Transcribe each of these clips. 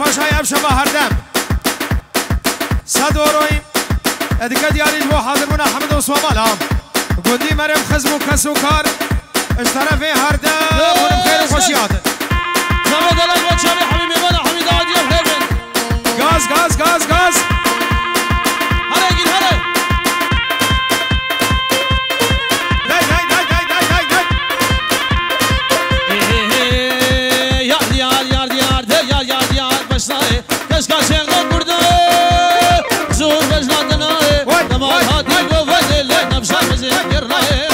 پاشای امشب هردم صد و رویم ادکد یاری جو حاضر و سوامالا گندی مرم خزم و کس و کار اشترف هردم ونم خیر و نمه و چمی آدیم گاز گاز گاز گاز. هره گیر هره. Bye.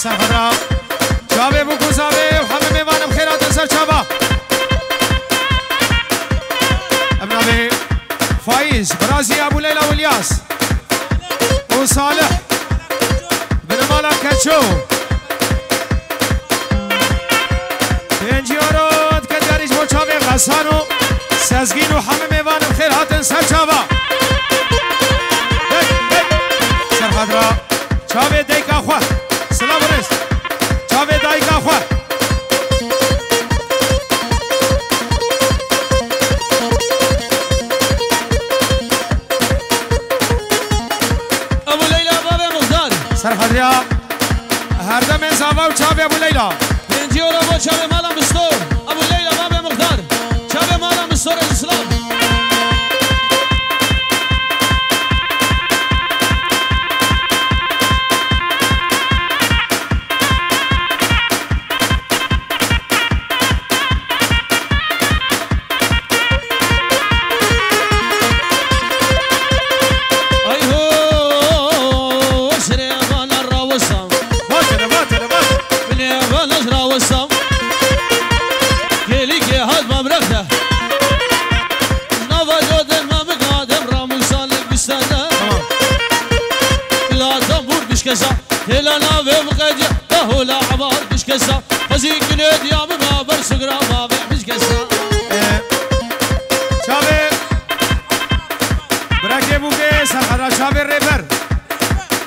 سهرة سر هر دم از آوا و چاب ابو لیلا. پنجی اورا با چاب مالا مستور. ابو لیلا باب مقدار. چاب مالا مستور اسلام. كسا هلا نا في مقدي تهولا عبار مش كسا. خزي كنيد يا بنا برسقرا ما مش كسا. شابي. براكي بوكي سحرا شابي الريفر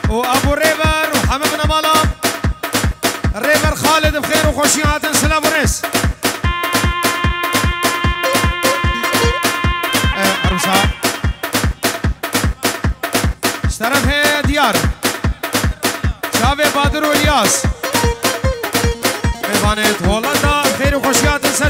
وأبو ريفر وحمد بن ملام ريفر خالد بخير وخوشيات سلام ونس إيه، ارمشا اشترت ديار. جناب بادر الیاس میوانه هولندا خیر و خوشیات سر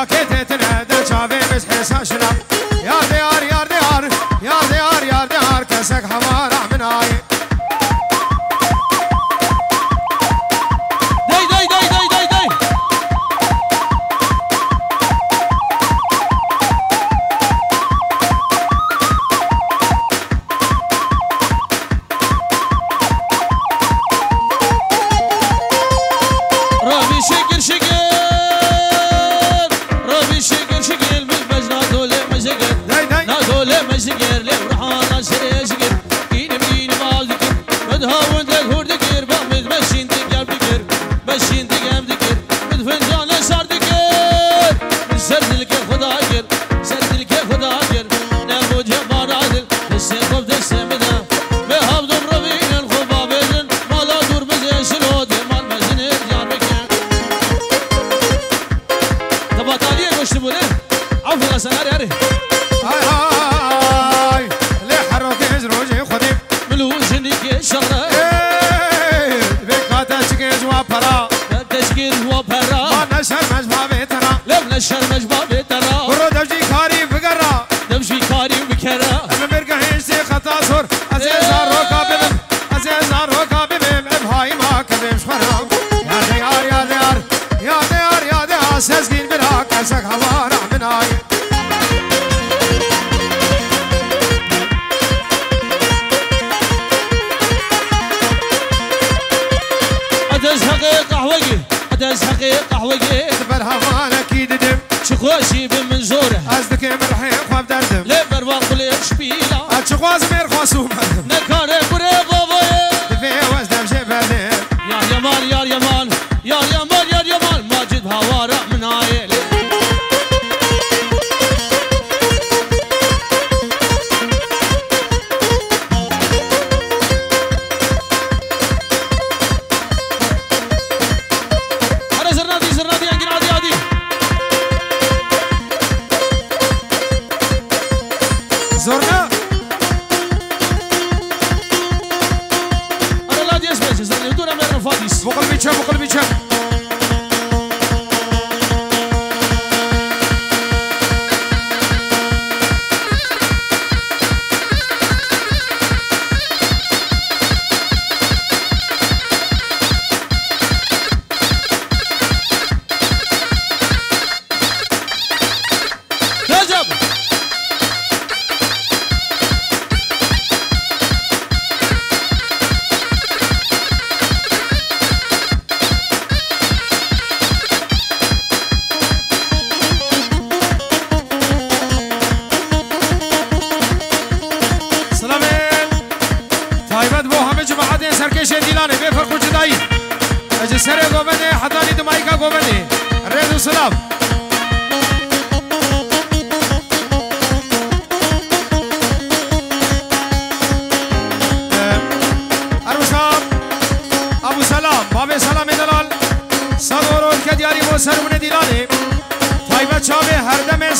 하게 되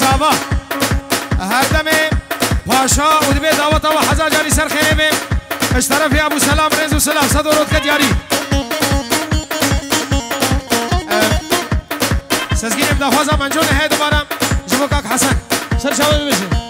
صابا. هردم پاشا ادبه دعوت و حزا جاری سر خیره بیم اش طرف ابو سلام رز و سلام صد و رود که جاری سزگیر ابدا خوازم انجون ہے دوبارہ جبو کاک حسن. سر شاوه بشه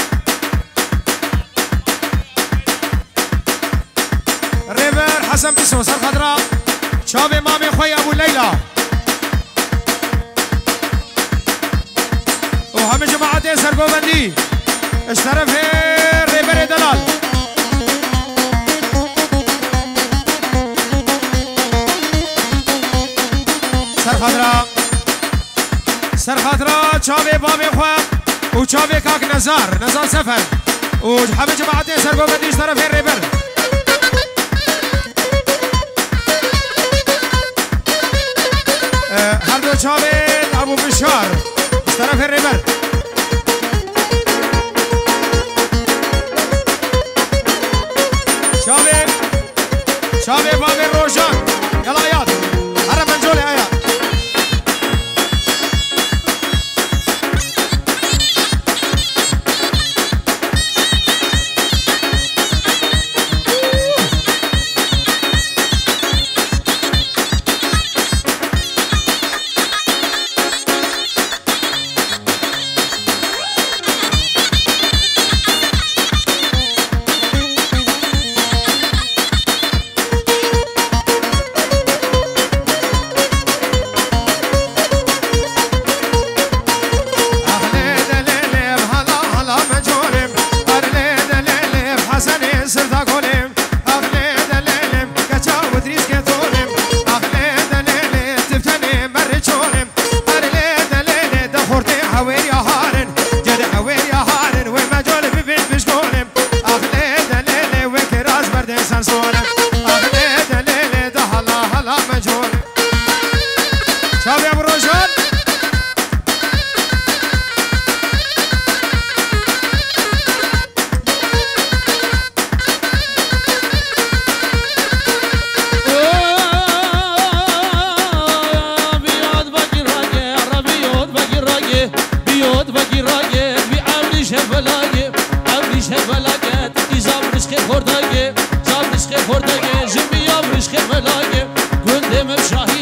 سمت سوسر سر خدرا. چاب امام خوی ابو لیلا. و همه جماعت سرگوبندی. از طرف ریبر دلال. سر خدرا. سر خدرا چاب امام خوی و چاب کاک نظر نظر سفر و همه جماعت سرگوبندی از طرف ریبر. شافي ابو بشار طرفين ريبر شافي Santa Goleira é بیاد و گیرایه بی امریشه بلایه امریشه بلایه ای زمرش که خوردایه زمرش که خوردایه جمی امریش که بلایه گندم شاهی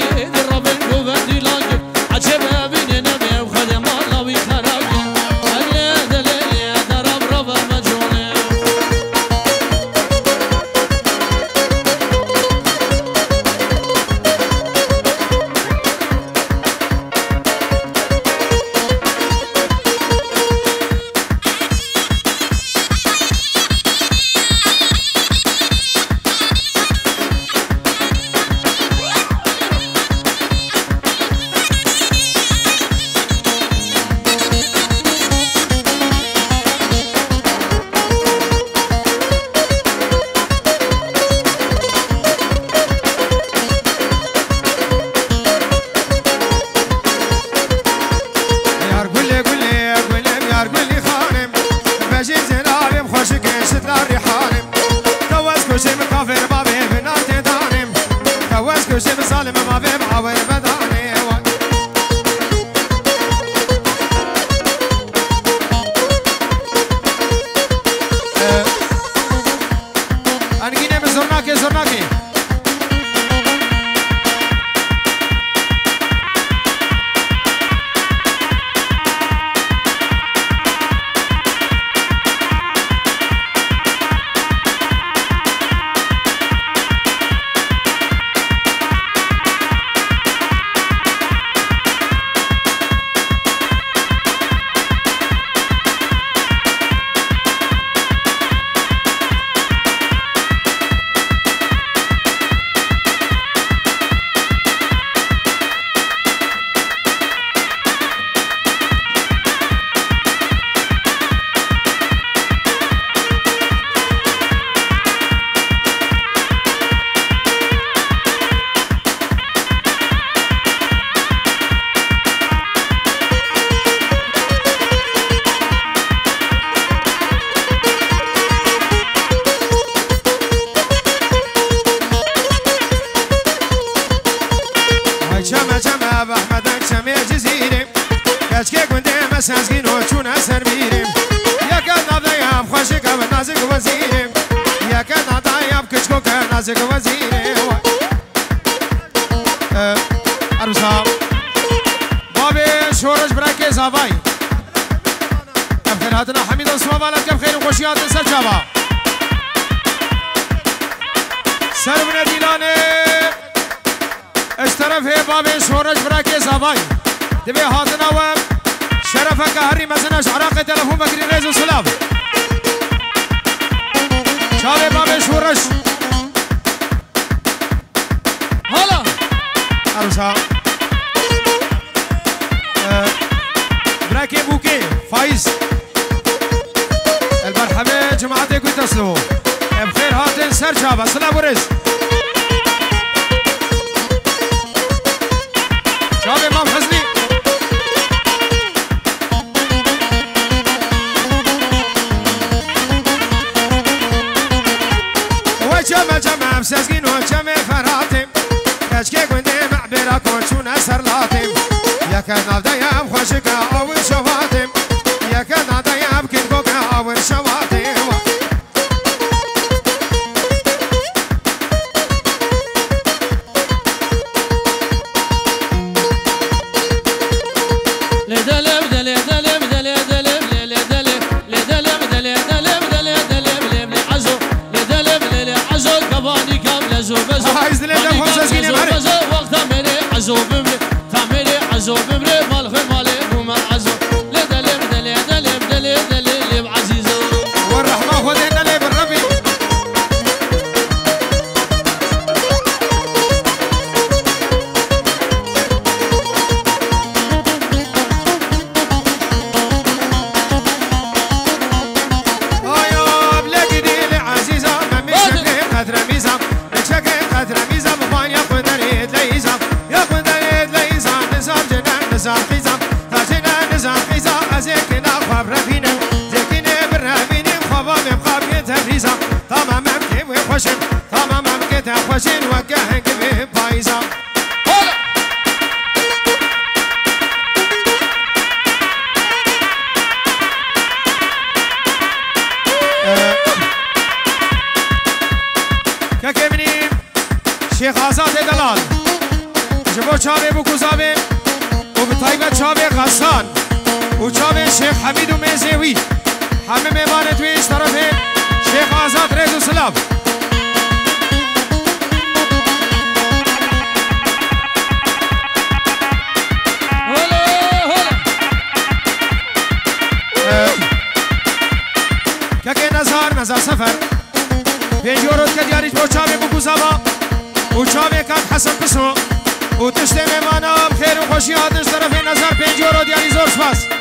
عطايا بكشكوك نازك وزيري ارمسا بابي شورج براكي زاباي بخير هاتنا حميد الصواب لك بخير وخوشيات سجابا سر من ديلاني اشترف بابي شورج براكي زاباي دبي هاتنا و شرفك هري مزنش عراق تلفون بكري ريز وسلام شابي بابي شورج هلا ارمسا براكي بوكي فايز المرحبا جماعتك وتصلوا بخير هاتن سر شابا سلام ورز جمع بسازقين وجمع فراتم كشكي كنت معبرة كونشون أسر لاتم يا كان عبدا يا بخوشك أول شواتم يا كان عايز لدلم خمسة سكينة مري. بزو وقت مري عزو بمري تعمري عزو بمري اوچاب غسان اوچاب شیخ حمید و میزوی همه میمانه توی ایش طرف شیخ آزاد رزو سلام. یکی نظر نظر سفر. به پنجورت که دیاریش با چابه بگو زبا او چابه کم حسن پسو بسو وتشتي ميمانا بخير وخوشي هاتش طرفه نزار بيجورو دياري زور سپاس يلي